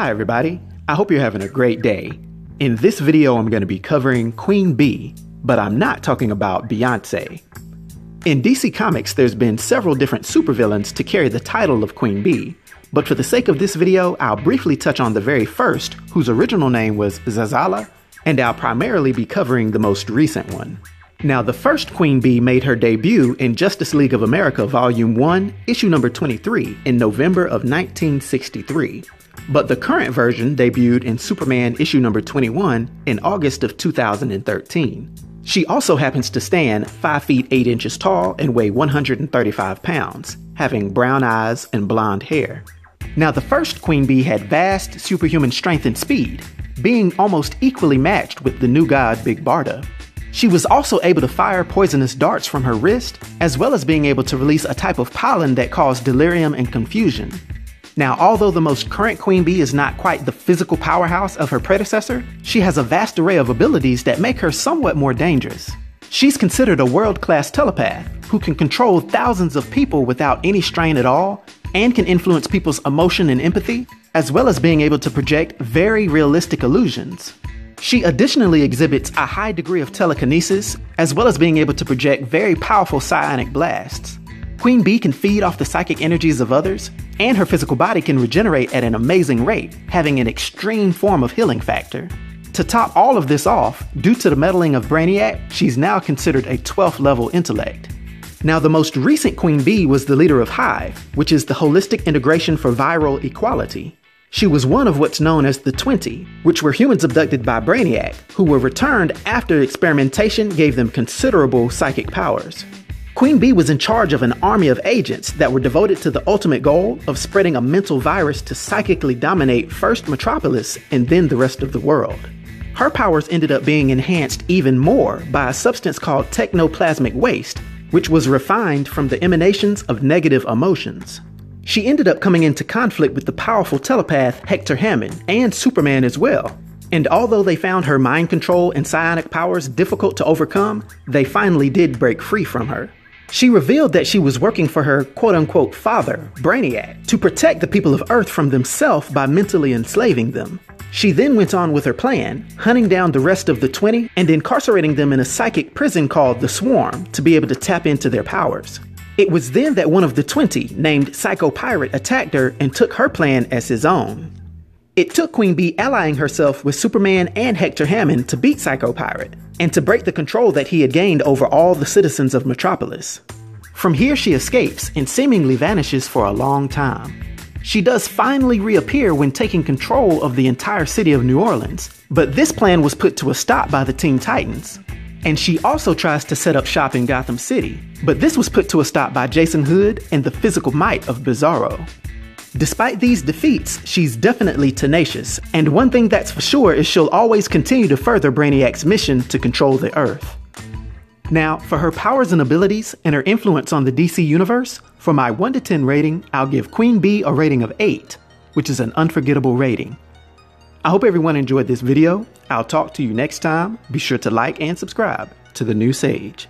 Hi everybody, I hope you're having a great day. In this video I'm going to be covering Queen Bee, but I'm not talking about Beyonce. In DC Comics there's been several different supervillains to carry the title of Queen Bee, but for the sake of this video I'll briefly touch on the very first, whose original name was Zazzala, and I'll primarily be covering the most recent one. Now, the first Queen Bee made her debut in Justice League of America Volume 1, issue number 23, in November of 1963. But the current version debuted in Superman issue number 21 in August of 2013. She also happens to stand 5 feet 8 inches tall and weigh 135 pounds, having brown eyes and blonde hair. Now, the first Queen Bee had vast superhuman strength and speed, being almost equally matched with the new god Big Barda. She was also able to fire poisonous darts from her wrist, as well as being able to release a type of pollen that caused delirium and confusion. Now, although the most current Queen Bee is not quite the physical powerhouse of her predecessor, she has a vast array of abilities that make her somewhat more dangerous. She's considered a world class telepath who can control thousands of people without any strain at all and can influence people's emotion and empathy, as well as being able to project very realistic illusions. She additionally exhibits a high degree of telekinesis, as well as being able to project very powerful psionic blasts. Queen Bee can feed off the psychic energies of others, and her physical body can regenerate at an amazing rate, having an extreme form of healing factor. To top all of this off, due to the meddling of Brainiac, she's now considered a 12th level intellect. Now, the most recent Queen Bee was the leader of Hive, which is the holistic integration for viral equality. She was one of what's known as the 20, which were humans abducted by Brainiac, who were returned after experimentation gave them considerable psychic powers. Queen Bee was in charge of an army of agents that were devoted to the ultimate goal of spreading a mental virus to psychically dominate first Metropolis and then the rest of the world. Her powers ended up being enhanced even more by a substance called technoplasmic waste, which was refined from the emanations of negative emotions. She ended up coming into conflict with the powerful telepath Hector Hammond and Superman as well. And although they found her mind control and psionic powers difficult to overcome, they finally did break free from her. She revealed that she was working for her quote unquote father, Brainiac, to protect the people of Earth from themselves by mentally enslaving them. She then went on with her plan, hunting down the rest of the 20 and incarcerating them in a psychic prison called the Swarm to be able to tap into their powers. It was then that one of the 20, named Psycho Pirate, attacked her and took her plan as his own. It took Queen Bee allying herself with Superman and Hector Hammond to beat Psycho Pirate, and to break the control that he had gained over all the citizens of Metropolis. From here, she escapes and seemingly vanishes for a long time. She does finally reappear when taking control of the entire city of New Orleans, but this plan was put to a stop by the Teen Titans, and she also tries to set up shop in Gotham City, but this was put to a stop by Jason Hood and the physical might of Bizarro. Despite these defeats, she's definitely tenacious, and one thing that's for sure is she'll always continue to further Brainiac's mission to control the Earth. Now, for her powers and abilities and her influence on the DC Universe, for my 1 to 10 rating, I'll give Queen Bee a rating of 8, which is an unforgettable rating. I hope everyone enjoyed this video. I'll talk to you next time. Be sure to like and subscribe to The New Sage.